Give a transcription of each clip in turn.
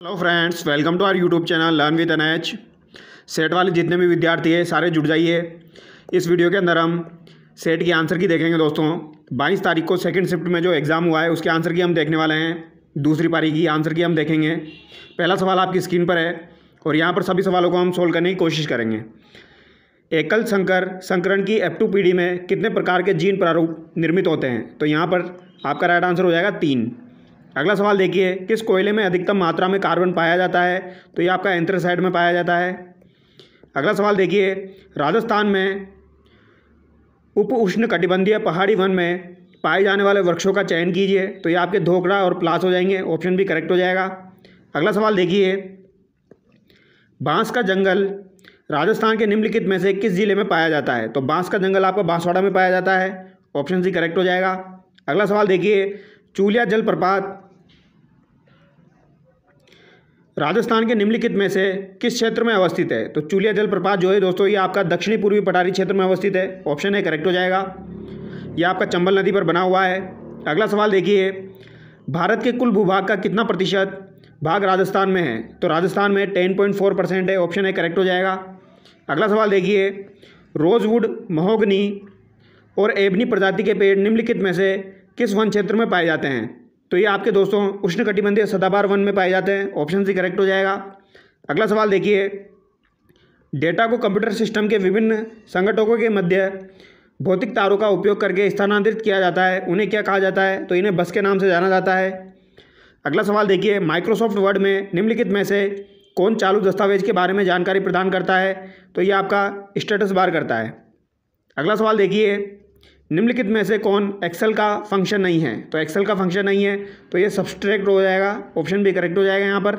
Hello friends welcome to our YouTube channel learn with N set वाले जितने भी विद्यार्थी हैं, सारे जुड़ जाइए। इस वीडियो के अंदर हम सेट की आंसर की देखेंगे दोस्तों। बाईस तारीख को सेकंड शिफ्ट में जो एग्ज़ाम हुआ है, उसके आंसर की हम देखने वाले हैं। दूसरी पारी की आंसर की हम देखेंगे। पहला सवाल आपकी स्क्रीन पर है और यहाँ पर सभी सवालों को हम सोल्व करने की कोशिश करेंगे। एकल संकर, संकरण की एफ़ टू पीढ़ी में कितने प्रकार के जीन प्रारूप निर्मित होते हैं? तो यहाँ पर आपका राइट आंसर हो जाएगा तीन। अगला सवाल देखिए, किस कोयले में अधिकतम मात्रा में कार्बन पाया जाता है? तो ये आपका एंथ्रेसाइड में पाया जाता है। अगला सवाल देखिए, राजस्थान में उप उष्ण कटिबंधीय पहाड़ी वन में पाए जाने वाले वृक्षों का चयन कीजिए तो ये आपके धोखड़ा और प्लास हो जाएँगे, ऑप्शन भी करेक्ट हो जाएगा। अगला सवाल देखिए, बाँस का जंगल राजस्थान के निम्नलिखित में से किस ज़िले में पाया जाता है? तो बाँस का जंगल आपका बांसवाड़ा में पाया जाता है, ऑप्शन सी करेक्ट हो जाएगा। अगला सवाल देखिए, चूलिया जलप्रपात राजस्थान के निम्नलिखित में से किस क्षेत्र में अवस्थित है? तो चूलिया जलप्रपात जो है दोस्तों, ये आपका दक्षिणी पूर्वी पठारी क्षेत्र में अवस्थित है। ऑप्शन है करेक्ट हो जाएगा। ये आपका चंबल नदी पर बना हुआ है। अगला सवाल देखिए। भारत के कुल भूभाग का कितना प्रतिशत भाग राजस्थान में है? तो राजस्थान में टेन पॉइंट फोर परसेंट है। ऑप्शन है करेक्ट हो जाएगा। अगला सवाल देखिए। रोजवुड, महोगनी और एबनी प्रजाति के पेड़ निम्नलिखित में से किस वन क्षेत्र में पाए जाते हैं? तो ये आपके दोस्तों उष्णकटिबंधीय सदाबार वन में पाए जाते हैं। ऑप्शन सी करेक्ट हो जाएगा। अगला सवाल देखिए। डेटा को कंप्यूटर सिस्टम के विभिन्न संगठकों के मध्य भौतिक तारों का उपयोग करके स्थानांतरित किया जाता है। उन्हें क्या कहा जाता है? तो इन्हें बस के नाम से जाना जाता है। अगला सवाल देखिए। माइक्रोसॉफ्ट वर्ड में निम्नलिखित में से कौन चालू दस्तावेज़ के बारे में जानकारी प्रदान करता है? तो ये आपका स्टेटस बार करता है। अगला सवाल देखिए। निम्नलिखित में से कौन एक्सेल का फ़ंक्शन नहीं है? तो एक्सेल का फ़ंक्शन नहीं है तो ये सब्सट्रैक्ट हो जाएगा ऑप्शन भी करेक्ट हो जाएगा यहाँ पर।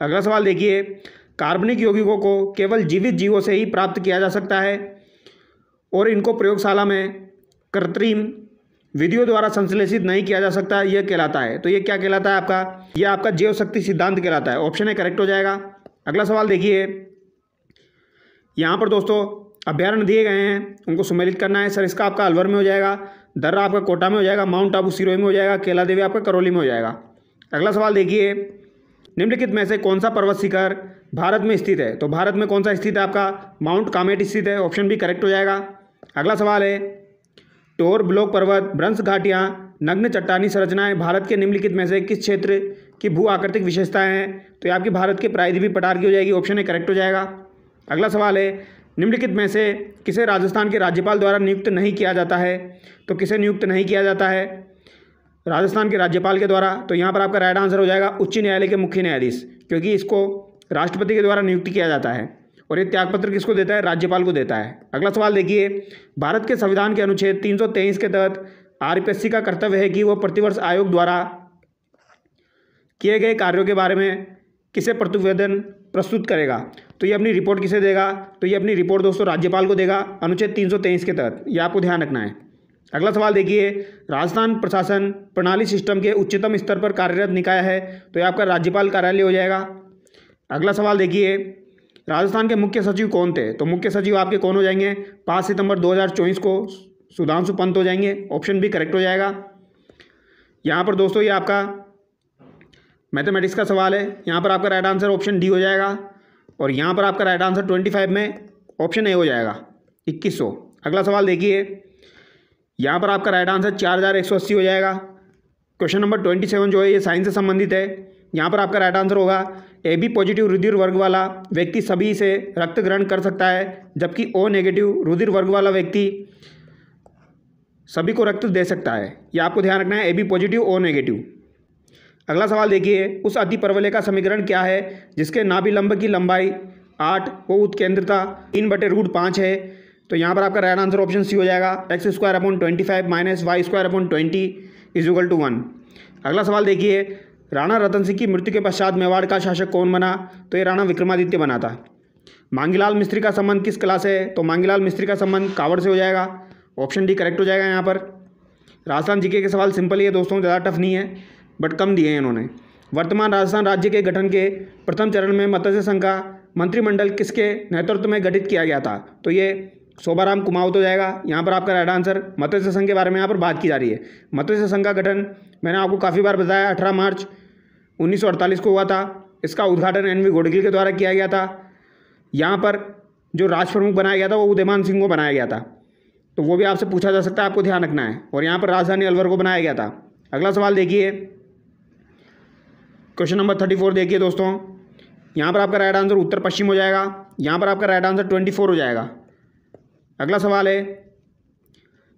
अगला सवाल देखिए कार्बनिक यौगिकों को केवल जीवित जीवों से ही प्राप्त किया जा सकता है, और इनको प्रयोगशाला में कृत्रिम विधियों द्वारा संश्लेषित नहीं किया जा सकता, यह कहलाता है। तो ये क्या कहलाता है आपका? यह आपका जीव शक्ति सिद्धांत कहलाता है। ऑप्शन है करेक्ट हो जाएगा। अगला सवाल देखिए, यहाँ पर दोस्तों अभ्यारण्य दिए गए हैं, उनको सम्मिलित करना है। सर, इसका आपका अलवर में हो जाएगा, दर्रा आपका कोटा में हो जाएगा, माउंट आबू सिरोही में हो जाएगा, केला देवी आपका करौली में हो जाएगा। अगला सवाल देखिए, निम्नलिखित में से कौन सा पर्वत शिखर भारत में स्थित है? तो भारत में कौन सा स्थित है आपका? माउंट कामेट स्थित है, ऑप्शन भी करेक्ट हो जाएगा। अगला सवाल है, टोर ब्लॉक पर्वत भ्रंश घाटियाँ, नग्न चट्टानी संरचनाएँ भारत के निम्नलिखित में से किस क्षेत्र की भू आकृतिक विशेषताएँ हैं? तो ये आपकी भारत के प्रायद्वीपीय पठार की हो जाएगी, ऑप्शन है करेक्ट हो जाएगा। अगला सवाल है निम्नलिखित में से किसे राजस्थान के राज्यपाल द्वारा नियुक्त नहीं किया जाता है? तो किसे नियुक्त नहीं किया जाता है? राजस्थान के राज्यपाल के द्वारा। तो यहाँ पर आपका राइट आंसर हो जाएगा उच्च न्यायालय के मुख्य न्यायाधीश, क्योंकि इसको राष्ट्रपति के द्वारा नियुक्त किया जाता है और ये त्यागपत्र किसको देता है? राज्यपाल को देता है। अगला सवाल देखिए। भारत के संविधान के अनुच्छेद तीन सौ तेईस के तहत आरपीएससी का कर्तव्य है कि वह प्रतिवर्ष आयोग द्वारा किए गए कार्यों के बारे में किसे प्रतिवेदन प्रस्तुत करेगा? तो ये अपनी रिपोर्ट किसे देगा? तो ये अपनी रिपोर्ट दोस्तों राज्यपाल को देगा। अनुच्छेद तीन सौ तेईस के तहत। ये आपको ध्यान रखना है। अगला सवाल देखिए। राजस्थान प्रशासन प्रणाली सिस्टम के उच्चतम स्तर पर कार्यरत निकाय है तो ये आपका राज्यपाल कार्यालय हो जाएगा। अगला सवाल देखिए। राजस्थान के मुख्य सचिव कौन थे? तो मुख्य सचिव आपके कौन हो जाएँगे? पाँच सितंबर 2024 को सुधांशु पंत हो जाएँगे। ऑप्शन भी करेक्ट हो जाएगा। यहाँ पर दोस्तों ये आपका मैथमेटिक्स का सवाल है। यहाँ पर आपका राइट आंसर ऑप्शन डी हो जाएगा। और यहाँ पर आपका राइट आंसर ट्वेंटी फाइव में ऑप्शन ए हो जाएगा, इक्कीस सौ। अगला सवाल देखिए, यहाँ पर आपका राइट आंसर चार हज़ार एक सौ अस्सी हो जाएगा। क्वेश्चन नंबर ट्वेंटी सेवन जो है, ये साइंस से संबंधित है। यहाँ पर आपका राइट आंसर होगा ए बी पॉजिटिव रुधिर वर्ग वाला व्यक्ति सभी से रक्त ग्रहण कर सकता है, जबकि ओ नेगेटिव रुधिर वर्ग वाला व्यक्ति सभी को रक्त दे सकता है। यह आपको ध्यान रखना है A B positive O negative अगला सवाल देखिए, उस अति परवलय का समीकरण क्या है, जिसके नाभिलंब की लंबाई आठ, वो उत्केंद्रता तीन बटे रूट पाँच है। तो यहाँ पर आपका राइट आंसर ऑप्शन सी हो जाएगा X square upon twenty five minus Y square upon twenty is equal to one अगला सवाल देखिए, राणा रतन सिंह की मृत्यु के पश्चात मेवाड़ का शासक कौन बना तो ये राणा विक्रमादित्य बना था। मांगीलाल मिस्त्री का संबंध किस कला से है तो मांगीलाल मिस्त्री का संबंध कावड़ से हो जाएगा ऑप्शन डी करेक्ट हो जाएगा यहाँ पर। राजस्थान जीके के सवाल सिंपल ही है, दोस्तों, ज़्यादा टफ नहीं है। बट कम दिए हैं इन्होंने। वर्तमान राजस्थान राज्य के गठन के प्रथम चरण में मत्स्य संघ का मंत्रिमंडल किसके नेतृत्व में गठित किया गया था? तो ये शोभाराम कुमावत हो जाएगा। यहाँ पर आपका राइट आंसर मत्स्य संघ के बारे में यहाँ पर बात की जा रही है। मत्स्य संघ का गठन मैंने आपको काफ़ी बार बताया, अठारह मार्च 1948 को हुआ था। इसका उद्घाटन एन वी गोडगिल के द्वारा किया गया था। यहाँ पर जो राज प्रमुख बनाया गया था, वो उदयमान सिंह को बनाया गया था। तो वो भी आपसे पूछा जा सकता है, आपको ध्यान रखना है। और यहाँ पर राजधानी अलवर को बनाया गया था। अगला सवाल देखिए। क्वेश्चन नंबर थर्टी फोर देखिए दोस्तों। यहाँ पर आपका राइट आंसर उत्तर पश्चिम हो जाएगा। यहाँ पर आपका राइट आंसर ट्वेंटी फोर हो जाएगा। अगला सवाल है,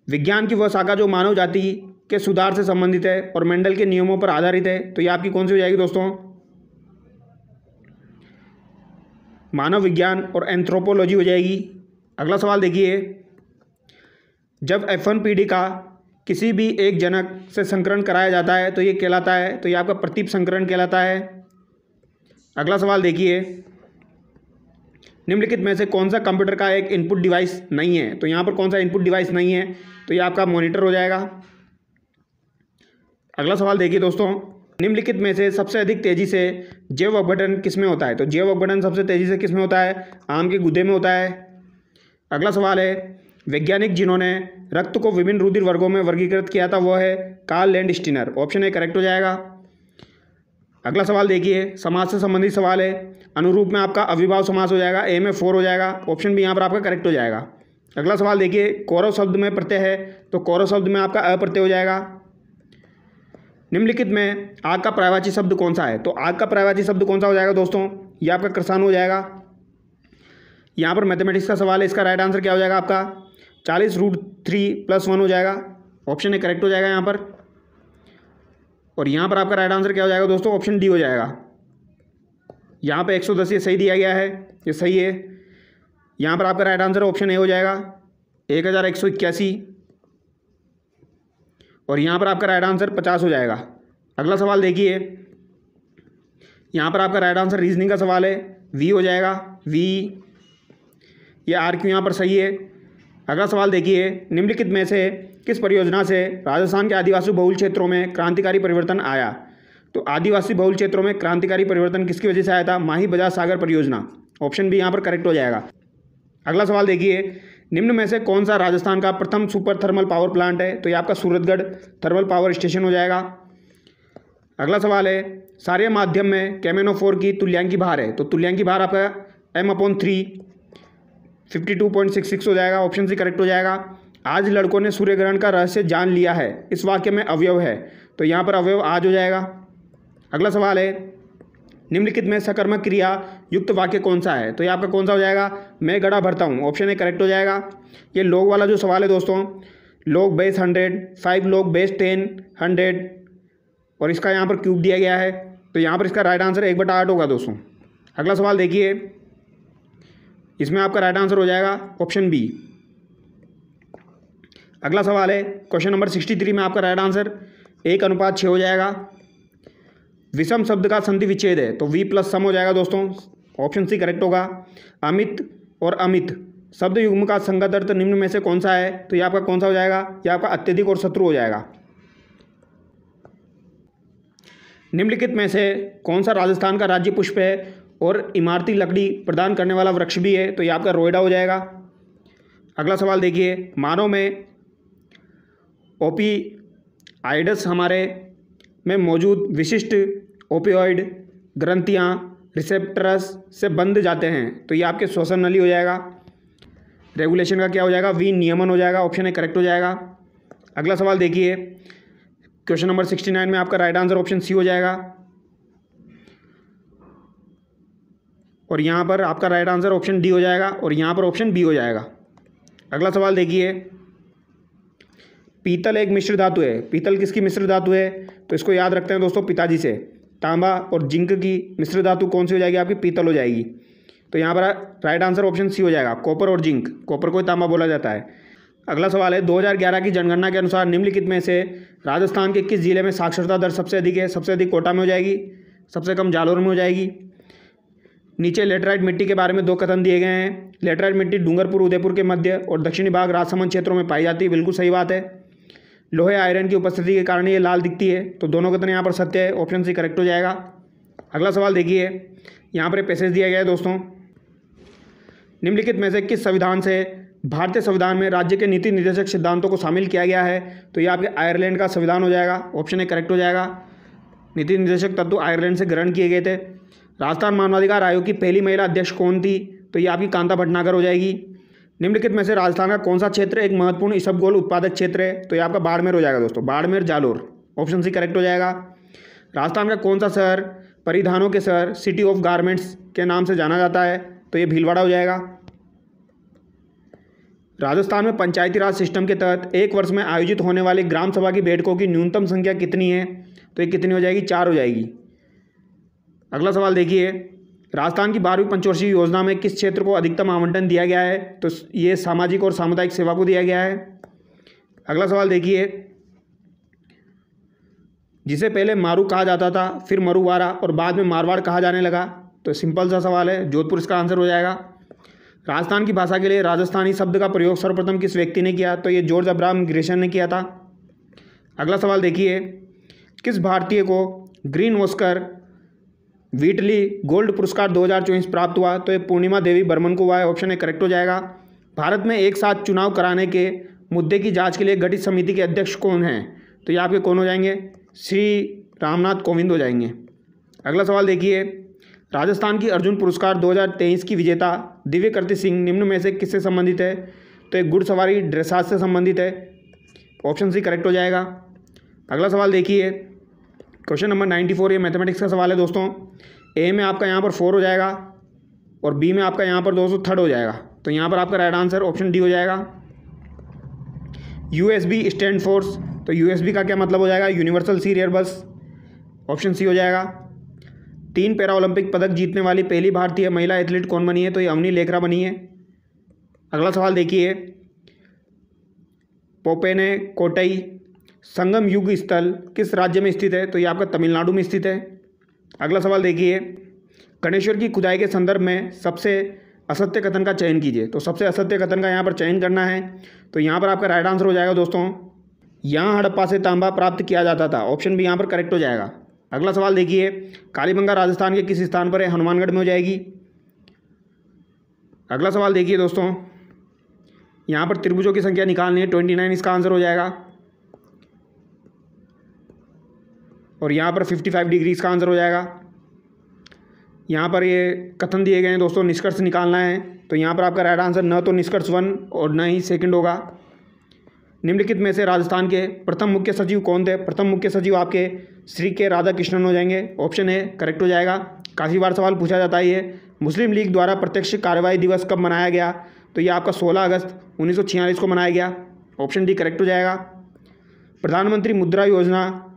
विज्ञान की वह शाखा जो मानव जाति के सुधार से संबंधित है और मेंडल के नियमों पर आधारित है तो ये आपकी कौन सी हो जाएगी दोस्तों? मानव विज्ञान और एंथ्रोपोलॉजी हो जाएगी। अगला सवाल देखिए, जब एफ़ वन पी डी का किसी भी एक जनक से संकरण कराया जाता है तो ये कहलाता है तो ये आपका प्रतीप संकरण कहलाता है। अगला सवाल देखिए। निम्नलिखित में से कौन सा कंप्यूटर का एक इनपुट डिवाइस नहीं है? तो यहाँ पर कौन सा इनपुट डिवाइस नहीं है तो ये आपका मॉनिटर हो जाएगा। अगला सवाल देखिए दोस्तों। निम्नलिखित में से सबसे अधिक तेज़ी से जैव अपघटन किसमें होता है? तो जैव अपघटन सबसे तेज़ी से किसमें होता है? आम के गुदे में होता है। अगला सवाल है वैज्ञानिक जिन्होंने रक्त को विभिन्न रुधिर वर्गों में वर्गीकृत किया था वह है Karl Landsteiner option A correct हो जाएगा। अगला सवाल देखिए। समाज से संबंधित सवाल है। अनुरूप में आपका अविभाव समास हो जाएगा। ए में फोर हो जाएगा। ऑप्शन भी यहाँ पर आपका करेक्ट हो जाएगा। अगला सवाल देखिए। कौरव शब्द में प्रत्यय है तो कौरव शब्द में आपका अप्रत्यय हो जाएगा। निम्नलिखित में आग का प्रायवाची शब्द कौन सा है? तो आग का प्रायवाची शब्द कौन सा हो जाएगा दोस्तों? ये आपका कृषाण हो जाएगा। यहाँ पर मैथमेटिक्स का सवाल है, इसका राइट आंसर क्या हो जाएगा आपका? चालीस रूट थ्री प्लस वन हो जाएगा। ऑप्शन ए करेक्ट हो जाएगा यहाँ पर। और यहाँ पर आपका राइट आंसर क्या हो जाएगा दोस्तों? ऑप्शन डी हो जाएगा। यहाँ पर एक सौ दस ये सही दिया गया है। ये सही है। यहाँ पर आपका राइट आंसर ऑप्शन ए हो जाएगा। एक हज़ार एक सौ इक्यासी। और यहाँ पर आपका राइट आंसर पचास हो जाएगा। अगला सवाल देखिए। यहाँ पर आपका राइट आंसर रीजनिंग का सवाल है। वी हो जाएगा। वी ये आर क्यू यहाँ पर सही है? अगला सवाल देखिए, निम्नलिखित में से किस परियोजना से राजस्थान के आदिवासी बहुल क्षेत्रों में क्रांतिकारी परिवर्तन आया? तो आदिवासी बहुल क्षेत्रों में क्रांतिकारी परिवर्तन किसकी वजह से आया था? माही बजाज सागर परियोजना। ऑप्शन भी यहाँ पर करेक्ट हो जाएगा। अगला सवाल देखिए, निम्न में से कौन सा राजस्थान का प्रथम सुपर थर्मल पावर प्लांट है? तो ये आपका सूरतगढ़ थर्मल पावर स्टेशन हो जाएगा। अगला सवाल है, सारे माध्यम में कैमेनो फोर की तुल्यांकी भार है। तो तुल्यांकी भार आपका M upon three fifty two point six six हो जाएगा ऑप्शन सी करेक्ट हो जाएगा। आज लड़कों ने सूर्य ग्रहण का रहस्य जान लिया है। इस वाक्य में अवयव है। तो यहाँ पर अवयव आज हो जाएगा। अगला सवाल है, निम्नलिखित में सकर्मक क्रिया युक्त वाक्य कौन सा है? तो ये आपका कौन सा हो जाएगा? मैं गड़ा भरता हूँ। ऑप्शन ए करेक्ट हो जाएगा। ये लोग वाला जो सवाल है दोस्तों, log base hundred five log base ten hundred और इसका यहाँ पर क्यूब दिया गया है। तो यहाँ पर इसका राइट आंसर एक बटा आठ होगा दोस्तों। अगला सवाल देखिए। इसमें आपका राइट आंसर हो जाएगा ऑप्शन बी अगला सवाल है क्वेश्चन नंबर सिक्सटी थ्री में आपका राइट आंसर एक अनुपात छः हो जाएगा। विषम शब्द का संधि विच्छेद है तो वी प्लस सम हो जाएगा दोस्तों। ऑप्शन सी करेक्ट होगा। अमित और अमित शब्द युग्म का संगत अर्थ निम्न में से कौन सा है? तो ये आपका कौन सा हो जाएगा? ये आपका अत्यधिक और शत्रु हो जाएगा। निम्नलिखित में से कौन सा राजस्थान का राज्य पुष्प है? और इमारती लकड़ी प्रदान करने वाला वृक्ष भी है तो ये आपका रोयडा हो जाएगा। अगला सवाल देखिए, मानव में ओपी आइडस हमारे में मौजूद विशिष्ट ओपियोइड ग्रंथियाँ, रिसेप्टरस से बंद जाते हैं तो ये आपके श्वसन नली हो जाएगा। रेगुलेशन का क्या हो जाएगा? वी नियमन हो जाएगा ऑप्शन ए करेक्ट हो जाएगा। अगला सवाल देखिए, क्वेश्चन नंबर सिक्सटी नाइन में आपका राइट आंसर ऑप्शन सी हो जाएगा। और यहाँ पर आपका राइट आंसर ऑप्शन डी हो जाएगा और यहाँ पर ऑप्शन बी हो जाएगा। अगला सवाल देखिए। पीतल एक मिश्र धातु है। पीतल किसकी मिश्र धातु है? तो इसको याद रखते हैं दोस्तों पिताजी से। तांबा और जिंक की मिश्र धातु कौन सी हो जाएगी आपकी? पीतल हो जाएगी। तो यहाँ पर राइट आंसर ऑप्शन सी हो जाएगा। कॉपर और जिंक। कॉपर को तांबा बोला जाता है। अगला सवाल है 2011 की जनगणना के अनुसार निम्नलिखित में से राजस्थान के किस ज़िले में साक्षरता दर सबसे अधिक है? सबसे अधिक कोटा में हो जाएगी। सबसे कम जालोर में हो जाएगी। नीचे लेटराइट मिट्टी के बारे में दो कथन दिए गए हैं। लेटराइट मिट्टी डूंगरपुर, उदयपुर के मध्य और दक्षिणी भाग राजसमंद क्षेत्रों में पाई जाती है। बिल्कुल सही बात है। लोहे आयरन की उपस्थिति के कारण ये लाल दिखती है। तो दोनों कथन यहाँ पर सत्य है। ऑप्शन सी करेक्ट हो जाएगा। अगला सवाल देखिए। यहाँ पर पैसेज दिया गया है दोस्तों। निम्नलिखित में से किस संविधान से भारतीय संविधान में राज्य के नीति निर्देशक सिद्धांतों को शामिल किया गया है? तो ये आपके आयरलैंड का संविधान हो जाएगा। ऑप्शन ए करेक्ट हो जाएगा। नीति निर्देशक तत्व आयरलैंड से ग्रहण किए गए थे। राजस्थान मानवाधिकार आयोग की पहली महिला अध्यक्ष कौन थी? तो ये आपकी कांता भटनागर हो जाएगी। निम्नलिखित में से राजस्थान का कौन सा क्षेत्र एक महत्वपूर्ण इसबगोल उत्पादक क्षेत्र है? तो ये आपका बाड़मेर हो जाएगा दोस्तों। Barmer, Jalore. Option C correct हो जाएगा। राजस्थान का कौन सा शहर परिधानों के शहर सिटी ऑफ़ गारमेंट्स के नाम से जाना जाता है? तो ये भीलवाड़ा हो जाएगा। राजस्थान में पंचायती राज सिस्टम के तहत एक वर्ष में आयोजित होने वाली ग्राम सभा की बैठकों की न्यूनतम संख्या कितनी है? तो ये कितनी हो जाएगी? चार हो जाएगी। अगला सवाल देखिए। राजस्थान की बारहवीं पंचवर्षीय योजना में किस क्षेत्र को अधिकतम आवंटन दिया गया है? तो ये सामाजिक और सामुदायिक सेवा को दिया गया है। अगला सवाल देखिए। जिसे पहले मारू कहा जाता था, फिर मरुवारा और बाद में मारवाड़ कहा जाने लगा। तो सिंपल सा सवाल है, जोधपुर इसका आंसर हो जाएगा। राजस्थान की भाषा के लिए राजस्थानी शब्द का प्रयोग सर्वप्रथम किस व्यक्ति ने किया? तो ये जॉर्ज अब्राहम ग्रेशन ने किया था। अगला सवाल देखिए। किस भारतीय को ग्रीन ऑस्कर वीटली गोल्ड पुरस्कार 2024 प्राप्त हुआ तो ये पूर्णिमा देवी बर्मन को हुआ है ऑप्शन ए करेक्ट हो जाएगा। भारत में एक साथ चुनाव कराने के मुद्दे की जाँच के लिए गठित समिति के अध्यक्ष कौन हैं? तो ये आपके कौन हो जाएँगे? श्री रामनाथ कोविंद हो जाएँगे। अगला सवाल देखिए। राजस्थान की अर्जुन पुरस्कार 2023 की विजेता दिव्य कर्ति सिंह निम्न में से किससे संबंधित है? तो एक घुड़सवारी ड्रेसाज से संबंधित है। ऑप्शन सी करेक्ट हो जाएगा। अगला सवाल देखिए। क्वेश्चन नंबर नाइन्टी फोर, ये मैथमेटिक्स का सवाल है दोस्तों। ए में आपका यहाँ पर फोर हो जाएगा और बी में आपका यहाँ पर दोस्तों थर्ड हो जाएगा। तो यहाँ पर आपका राइट आंसर ऑप्शन डी हो जाएगा। U S B stand force तो यू एस बी का क्या मतलब हो जाएगा? यूनिवर्सल सीरियर बस ऑप्शन सी हो जाएगा। तीन पैरा ओलंपिक पदक जीतने वाली पहली भारतीय महिला एथलीट कौन बनी है? तो ये अवनी लेखरा बनी है। अगला सवाल देखिए। पोपेने कोटई संगम युग स्थल किस राज्य में स्थित है? तो ये आपका तमिलनाडु में स्थित है। अगला सवाल देखिए। गणेश्वर की खुदाई के संदर्भ में सबसे असत्य कथन का चयन कीजिए। तो सबसे असत्य कथन का यहाँ पर चयन करना है। तो यहाँ पर आपका राइट आंसर हो जाएगा दोस्तों। यहाँ हड़प्पा से तांबा प्राप्त किया जाता था। ऑप्शन भी यहाँ पर करेक्ट हो जाएगा। अगला सवाल देखिए। कालीबंगा राजस्थान के किस स्थान पर है? हनुमानगढ़ में हो जाएगी। अगला सवाल देखिए दोस्तों। यहाँ पर त्रिभुजों की संख्या निकालनी है। ट्वेंटी नाइन इसका आंसर हो जाएगा। और यहाँ पर फिफ्टी फाइव डिग्री इसका आंसर हो जाएगा। यहाँ पर ये कथन दिए गए हैं दोस्तों, निष्कर्ष निकालना है। तो यहाँ पर आपका राइट आंसर न तो निष्कर्ष वन और न ही सेकंड होगा। निम्नलिखित में से राजस्थान के प्रथम मुख्य सचिव कौन थे? प्रथम मुख्य सचिव आपके श्री के राधा कृष्णन हो जाएँगे। ऑप्शन ए करेक्ट हो जाएगा। काफ़ी बार सवाल पूछा जाता है ये। मुस्लिम लीग द्वारा प्रत्यक्ष कार्रवाई दिवस कब मनाया गया? तो ये आपका 16 अगस्त उन्नीस सौ छियालीस को मनाया गया। ऑप्शन डी करेक्ट हो जाएगा। प्रधानमंत्री मुद्रा योजना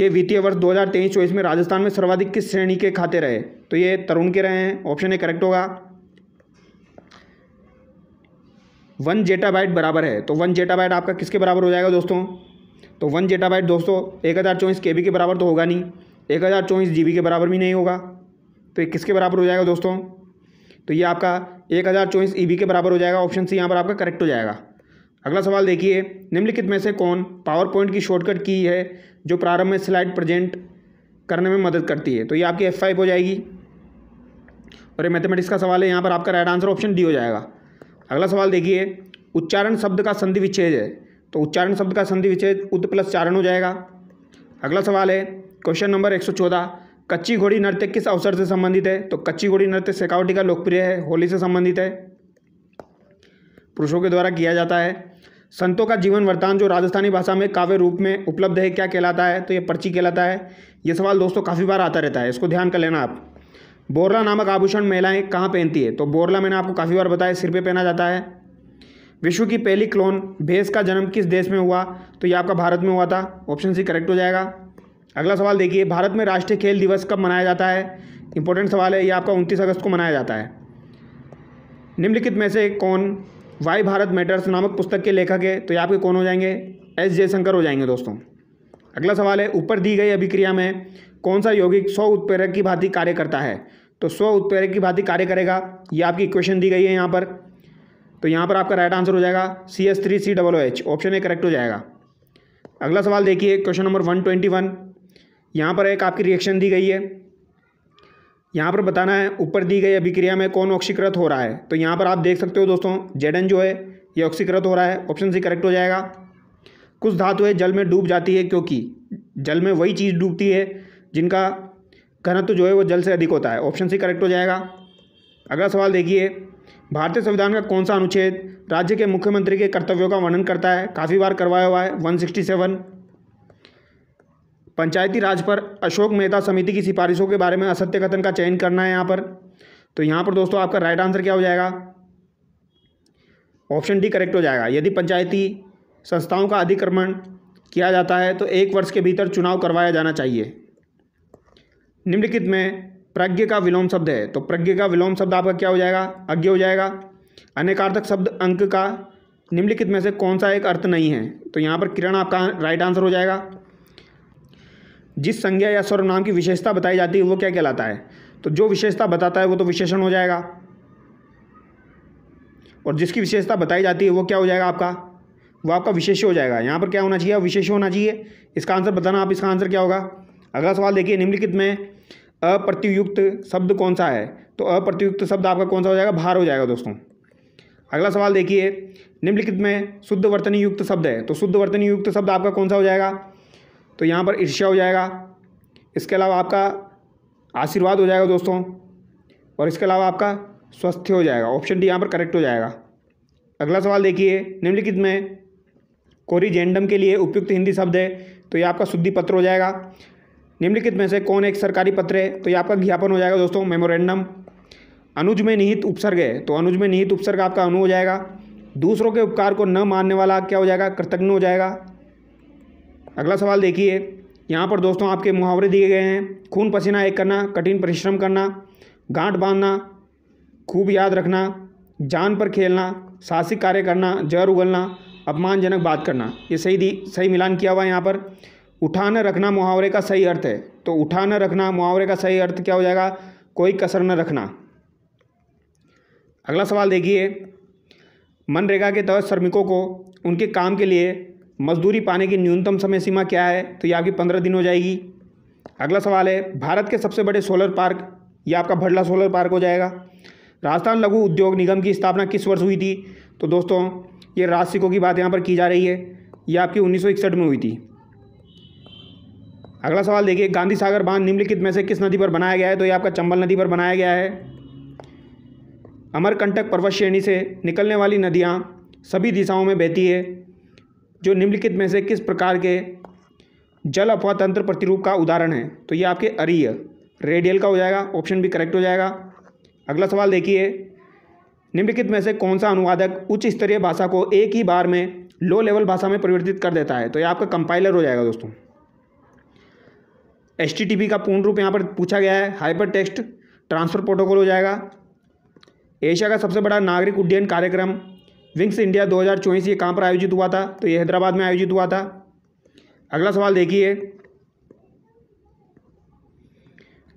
के वित्तीय वर्ष दो हज़ार तेईस चौबीस में राजस्थान में सर्वाधिक किस श्रेणी के खाते रहे? तो ये तरुण के रहे हैं, ऑप्शन ए करेक्ट होगा। वन जेटाबाइट बराबर है तो वन जेटाबाइट आपका किसके बराबर हो जाएगा दोस्तों? तो वन जेटाबाइट दोस्तों, एक हज़ार चौबीस के बी के बराबर तो होगा नहीं, एक हज़ार चौबीस जी बी के बराबर भी नहीं होगा। तो ये किसके बराबर हो जाएगा दोस्तों? तो ये आपका एक हज़ार चौबीस ई बी के बराबर हो जाएगा, ऑप्शन सी यहाँ पर आपका करेक्ट हो जाएगा। अगला सवाल देखिए, निम्नलिखित में से कौन पावर पॉइंट की शॉर्टकट की है? जो प्रारंभ में स्लाइड प्रेजेंट करने में मदद करती है। तो ये आपकी एफ़ हो जाएगी। और ये मैथमेटिक्स का सवाल है, यहाँ पर आपका राइट आंसर ऑप्शन डी हो जाएगा। अगला सवाल देखिए, उच्चारण शब्द का संधि विच्छेद है। तो उच्चारण शब्द का संधि विच्छेद उद प्लस चारण हो जाएगा। अगला सवाल है क्वेश्चन नंबर एक सौ चौदह, कच्ची घोड़ी नृत्य किस अवसर से संबंधित है? तो कच्ची घोड़ी नृत्य शेखावटी का लोकप्रिय है, होली से संबंधित है। पुरुषों के द्वारा किया जाता है। संतों का जीवन वृत्तांत जो राजस्थानी भाषा में काव्य रूप में उपलब्ध है, क्या कहलाता है? तो ये पर्ची कहलाता है। ये सवाल दोस्तों काफ़ी बार आता रहता है, इसको ध्यान कर लेना आप। बोरला नामक आभूषण महिलाएँ कहाँ पहनती है? तो बोरला मैंने आपको काफ़ी बार बताया, सिर पे पहना जाता है। विश्व की पहली क्लोन भैंस का जन्म किस देश में हुआ? तो ये आपका भारत में हुआ था। ऑप्शन सी करेक्ट हो जाएगा। अगला सवाल देखिए, भारत में राष्ट्रीय खेल दिवस कब मनाया जाता है? इंपॉर्टेंट सवाल है, ये आपका उनतीस अगस्त को मनाया जाता है। निम्नलिखित में से कौन वाई भारत मैटर्स नामक पुस्तक के लेखक है तो ये आपके कौन हो जाएँगे? एस जयशंकर हो जाएँगे दोस्तों। अगला सवाल है, ऊपर दी गई अभिक्रिया में कौन सा यौगिक स्व उत्प्रेरक की भांति कार्य करता है? तो स्व उत्प्रेरक की भांति कार्य करेगा, ये आपकी इक्वेशन दी गई है यहाँ पर। तो यहाँ पर आपका राइट आंसर हो जाएगा C S three C double O H option A correct हो जाएगा। अगला सवाल देखिए question number one twenty one यहाँ पर एक आपकी रिएक्शन दी गई है यहाँ पर बताना है, ऊपर दी गई अभिक्रिया में कौन ऑक्सीकृत हो रहा है? तो यहाँ पर आप देख सकते हो दोस्तों जेडन जो है, ये ऑक्सीकृत हो रहा है। ऑप्शन सी करेक्ट हो जाएगा। कुछ धातुएँ जल में डूब जाती है क्योंकि जल में वही चीज़ डूबती है जिनका घनत्व जो है वो जल से अधिक होता है। ऑप्शन सी करेक्ट हो जाएगा। अगला सवाल देखिए, भारतीय संविधान का कौन सा अनुच्छेद राज्य के मुख्यमंत्री के कर्तव्यों का वर्णन करता है? काफ़ी बार करवाया हुआ है one sixty seven Panchayati Raj पर अशोक मेहता समिति की सिफारिशों के बारे में असत्य कथन का चयन करना है यहाँ पर। तो यहाँ पर दोस्तों आपका राइट आंसर क्या हो जाएगा? ऑप्शन डी करेक्ट हो जाएगा। यदि पंचायती संस्थाओं का अधिक्रमण किया जाता है तो एक वर्ष के भीतर चुनाव करवाया जाना चाहिए। निम्नलिखित में प्रज्ञ का विलोम शब्द है तो प्रज्ञ का विलोम शब्द आपका क्या हो जाएगा? अज्ञ हो जाएगा। अनेकार्थक शब्द अंक का निम्नलिखित में से कौन सा एक अर्थ नहीं है? तो यहाँ पर किरण आपका राइट आंसर हो जाएगा। जिस संज्ञा या सर्वनाम की विशेषता बताई जाती है, वो क्या कहलाता है? तो जो विशेषता बताता है, वो तो विशेषण हो जाएगा। और जिसकी विशेषता बताई जाती है, वो क्या हो जाएगा आपका? वो आपका विशेष हो जाएगा। यहाँ पर क्या होना चाहिए? विशेष होना चाहिए। इसका आंसर बताना आप, इसका आंसर क्या होगा? अगला सवाल देखिए, निम्नलिखित में अप्रतियुक्त शब्द कौन सा है? तो अप्रतियुक्त शब्द आपका कौन सा हो जाएगा? भार हो जाएगा दोस्तों। अगला सवाल देखिए, निम्नलिखित में शुद्ध वर्तनी युक्त शब्द है। तो शुद्ध वर्तनी युक्त शब्द आपका कौन सा हो जाएगा? तो यहाँ पर ईर्ष्या हो जाएगा। इसके अलावा आपका आशीर्वाद हो जाएगा दोस्तों और इसके अलावा आपका स्वस्थ हो जाएगा। ऑप्शन डी यहाँ पर करेक्ट हो जाएगा। अगला सवाल देखिए, निम्नलिखित में कोरिजेंडम के लिए उपयुक्त हिंदी शब्द है तो ये आपका शुद्धि पत्र हो जाएगा। निम्नलिखित में से कौन एक सरकारी पत्र है तो ये आपका ज्ञापन हो जाएगा दोस्तों मेमोरेंडम अनुज में निहित उपसर्ग है तो अनुज में निहित उपसर्ग आपका अनु हो जाएगा। दूसरों के उपकार को न मानने वाला क्या हो जाएगा, कृतज्ञ हो जाएगा। अगला सवाल देखिए। यहाँ पर दोस्तों आपके मुहावरे दिए गए हैं। खून पसीना एक करना, कठिन परिश्रम करना, गांठ बांधना, खूब याद रखना, जान पर खेलना, साहसिक कार्य करना, जहर उगलना, अपमानजनक बात करना। ये सही दी, सही मिलान किया हुआ है यहाँ पर। उठा न रखना मुहावरे का सही अर्थ है। तो उठा न रखना मुहावरे का सही अर्थ क्या हो जाएगा? कोई कसर न रखना। अगला सवाल देखिए। मनरेगा के तहत श्रमिकों को उनके काम के लिए मजदूरी पाने की न्यूनतम समय सीमा क्या है? तो ये आपकी पंद्रह दिन हो जाएगी। अगला सवाल है, भारत के सबसे बड़े सोलर पार्क, ये आपका भडला सोलर पार्क हो जाएगा। राजस्थान लघु उद्योग निगम की स्थापना किस वर्ष हुई थी? तो दोस्तों, ये राजसिकों की बात यहाँ पर की जा रही है। ये आपकी उन्नीस सौ इकसठ में हुई थी। अगला सवाल देखिए, गांधी सागर बाँध निम्नलिखित में से किस नदी पर बनाया गया है? तो ये आपका चंबल नदी पर बनाया गया है। अमरकंटक पर्वत श्रेणी से निकलने वाली नदियाँ सभी दिशाओं में बहती है। जो निम्नलिखित में से किस प्रकार के जल अफवाह तंत्र प्रतिरूप का उदाहरण है? तो ये आपके अरीय रेडियल का हो जाएगा ऑप्शन भी करेक्ट हो जाएगा। अगला सवाल देखिए। निम्नलिखित में से कौन सा अनुवादक उच्च स्तरीय भाषा को एक ही बार में लो लेवल भाषा में परिवर्तित कर देता है? तो ये आपका कंपाइलर हो जाएगा दोस्तों। एच का पूर्ण रूप यहाँ पर पूछा गया है। हाइपर टेक्स्ट ट्रांसफ़र प्रोटोकॉल हो जाएगा। एशिया का सबसे बड़ा नागरिक उड्डयन कार्यक्रम विंग्स इंडिया 2024 ये कहाँ पर आयोजित हुआ था? तो ये हैदराबाद में आयोजित हुआ था। अगला सवाल देखिए।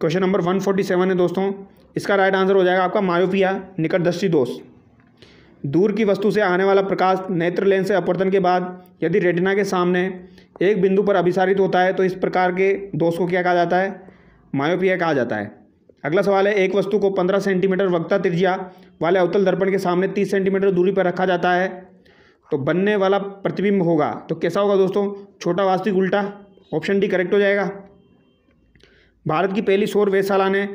क्वेश्चन नंबर 147 है दोस्तों। इसका राइट आंसर हो जाएगा आपका मायोपिया निकट दृष्टि दोष दूर की वस्तु से आने वाला प्रकाश नेत्र लेंस से अपवर्तन के बाद यदि रेटिना के सामने एक बिंदु पर अभिसारित होता है तो इस प्रकार के दोष को क्या कहा जाता है? मायोपिया कहा जाता है। अगला सवाल है, एक वस्तु को पंद्रह सेंटीमीटर वक्ता त्रिज्या वाले अवतल दर्पण के सामने तीस सेंटीमीटर दूरी पर रखा जाता है। तो बनने वाला प्रतिबिंब होगा। तो कैसा होगा दोस्तों? छोटा वास्तविक उल्टा ऑप्शन डी करेक्ट हो जाएगा। भारत की पहली सौर वेधशाला ने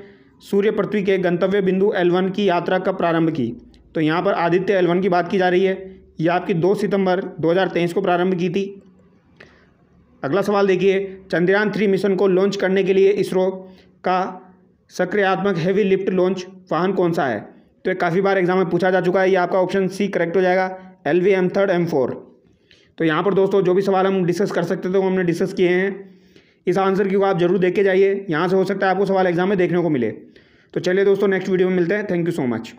सूर्य पृथ्वी के गंतव्य बिंदु एल की यात्रा कब प्रारंभ की। तो यहाँ पर आदित्य एल की बात की जा रही है। यह आपकी दो सितंबर 2023 को प्रारंभ की थी। अगला सवाल देखिए। चंद्रयान थ्री मिशन को लॉन्च करने के लिए इसरो का सक्रियात्मक हैवी लिफ्ट लॉन्च वाहन कौन सा है? तो काफ़ी बार एग्ज़ाम में पूछा जा चुका है, ये आपका ऑप्शन सी करेक्ट हो जाएगा L V M third M four तो यहाँ पर दोस्तों, जो भी सवाल हम डिस्कस कर सकते थे, वो हमने डिस्कस किए हैं। इस आंसर की आप ज़रूर देख के जाइए, यहाँ से हो सकता है आपको सवाल एग्ज़ाम में देखने को मिले। तो चलिए दोस्तों नेक्स्ट वीडियो में मिलते हैं। Thank you so much